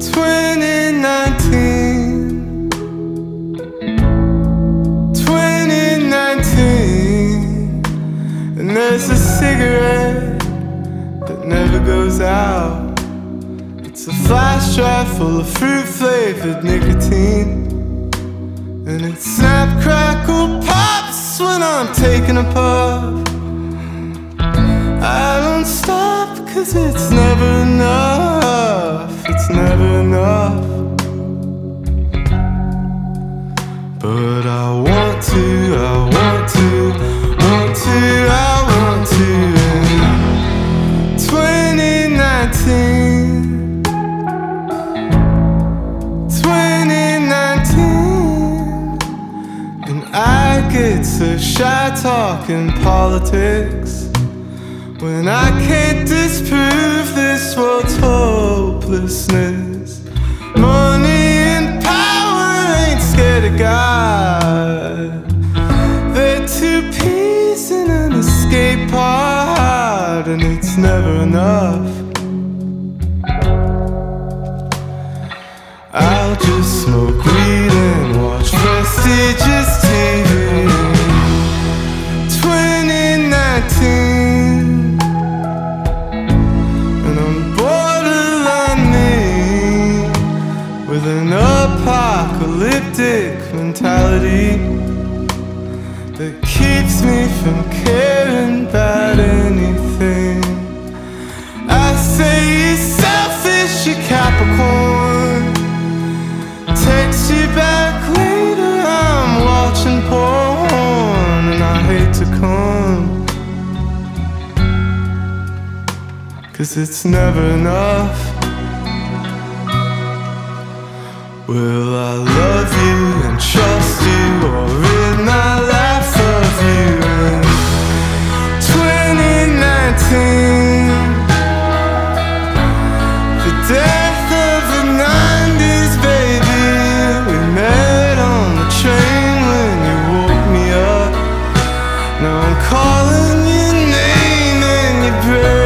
2019 2019 And there's a cigarette that never goes out. It's a flash drive full of fruit flavored nicotine. And it snap, crackle, pops when I'm taking a puff. I don't stop cause it's never I get so shy talking politics when I can't disprove this world's hopelessness. Money and power ain't scared of God. They're two peas in an escape pod, and it's never enough. I'll just smoke weed an apocalyptic mentality That keeps me from caring about anything. I say you're selfish, you Capricorn. Text you back later, I'm watching porn And I hate to come. Cause it's never enough Will I love you and trust you or in my life of you in 2019? The death of the 90s, baby. We met on the train when you woke me up. Now I'm calling your name and your prayer.